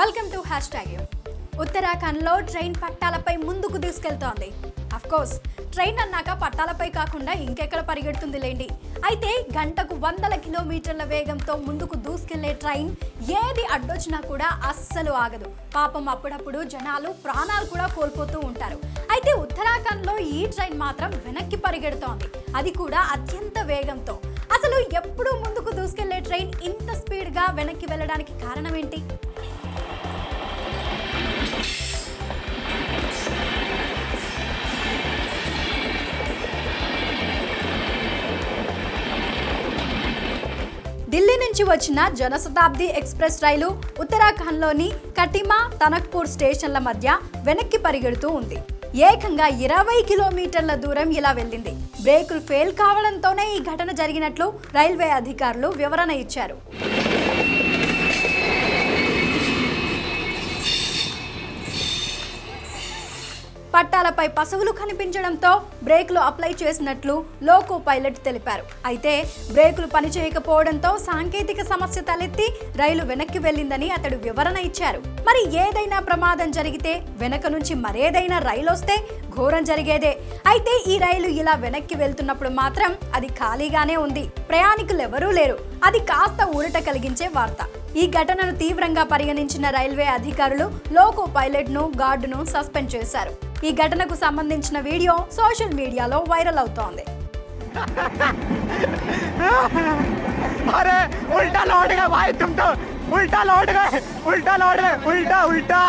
Welcome to hash tag ఉత్తరాఖండ్లో train పట్టాలపై ముందుకు తీసుకెళ్తోంది. కోర్స్ ట్రైన్ అన్నాక పట్టాలపై కాకుండా ఇంకెక్కడ పరిగెడుతుంది లేండి. అయితే గంటకు వందల కిలోమీటర్ల వేగంతో ముందుకు దూసుకెళ్ళే ట్రైన్ ఏది అడ్డొచ్చినా కూడా అస్సలు ఆగదు. పాపం అప్పుడప్పుడు జనాలు ప్రాణాలు కూడా కోల్పోతూ ఉంటారు. అయితే ఉత్తరాఖండ్లో ఈ ట్రైన్ మాత్రం వెనక్కి పరిగెడుతోంది. అది కూడా అత్యంత వేగంతో. అసలు ఎప్పుడూ ముందుకు దూసుకెళ్ళే ట్రైన్ ఇంత స్పీడ్గా వెనక్కి వెళ్ళడానికి కారణం ఏంటి? ఢిల్లీ నుంచి వచ్చిన జనశతాబ్ది ఎక్స్ప్రెస్ రైలు ఉత్తరాఖండ్లోని కటిమా తనక్పూర్ స్టేషన్ల మధ్య వెనక్కి పరిగెడుతూ ఉంది. ఏకంగా ఇరవై కిలోమీటర్ల దూరం ఇలా వెళ్ళింది. బ్రేకులు ఫెయిల్ కావడంతోనే ఈ ఘటన జరిగినట్లు రైల్వే అధికారులు వివరణ ఇచ్చారు. పట్టాలపై పశువులు కనిపించడంతో బ్రేకులు అప్లై చేసినట్లు లోకో పైలట్ తెలిపారు. అయితే బ్రేకులు పనిచేయకపోవడంతో సాంకేతిక సమస్య తలెత్తి రైలు వెనక్కి వెళ్ళిందని అతడు వివరణ ఇచ్చారు. మరి ఏదైనా ప్రమాదం జరిగితే వెనక నుంచి మరేదైనా రైలు వస్తే ఘోరం జరిగేదే. అయితే ఈ రైలు ఇలా వెనక్కి వెళ్తున్నప్పుడు మాత్రం అది ఖాళీగానే ఉంది. ప్రయాణికులు ఎవరూ లేరు. అది కాస్త ఊరట కలిగించే వార్త. ఈ ఘటనను తీవ్రంగా పరిగణించిన రైల్వే అధికారులు లోకో పైలట్ ను గార్డును సస్పెండ్ చేశారు ఈ ఘటనకు సంబంధించిన వీడియో సోషల్ మీడియాలో వైరల్ అవుతోంది अरे उल्टा लौट गए भाई तुम तो उल्टा लौट गए उल्टा लौट गए उल्टा उल्टा